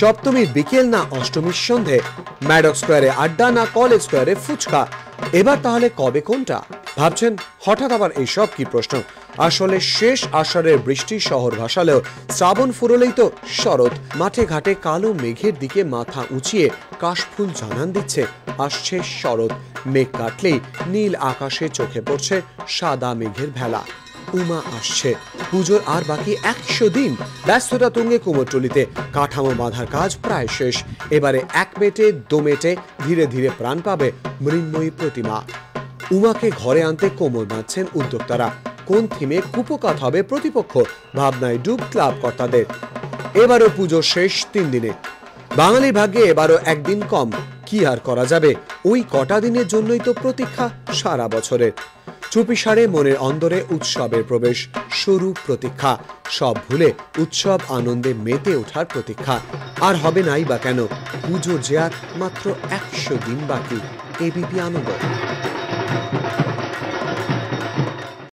সপ্তমীর বিকেল না অষ্টমীর সন্ধে, ম্যাডক স্কোয়ারে আড্ডা না কলেজ স্কোয়ারে ফুচকা? এবার তাহলে কবে কোনটা? ভাবছেন? হঠাৎ আবার এইসব কি প্রশ্ন? আসলে শেষ আষাঢ়ের বৃষ্টি শহর ভাসালেও শ্রাবণ ফুরলেই তো শরৎ। মাঠে ঘাটে কালো মেঘের দিকে মাথা উঁচিয়ে কাশফুল জানান দিচ্ছে, আসছে শরৎ। মেঘ কাটলেই নীল আকাশে চোখে পড়ছে সাদা মেঘের ভেলা। উমা আসছে। পুজোর আর বাকি একশো দিন ব্যস্ততা তুঙ্গে কুমোরটুলিতে। কাঠামো বাঁধার কাজ প্রায় শেষ। এবারে এক মেটে, দো মেটে ধীরে ধীরে প্রাণ পাবে মৃন্ময়ী প্রতিমা। উমাকে ঘরে আনতে কোমর বাঁধছেন উদ্যোক্তারা। কোন থিমে কুপকাত হবে প্রতিপক্ষ? ভাবনায় ডুব ক্লাব কর্তাদের। এবারও পুজো শেষ তিন দিনে। বাঙালির ভাগ্যে এবারও একদিন কম। কি আর করা যাবে? ওই কটা দিনের জন্যই তো প্রতীক্ষা সারা বছরের। চুপিসারে মনের অন্দরে উৎসবের প্রবেশ শুরু প্রতীক্ষা। সব ভুলে উৎসব আনন্দে মেতে ওঠার প্রতীক্ষা। আর হবে নাই বা কেন? পুজো যে আর মাত্র একশো দিন বাকি। এবিপি আনন্দ।